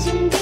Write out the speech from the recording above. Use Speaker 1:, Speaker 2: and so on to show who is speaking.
Speaker 1: 心的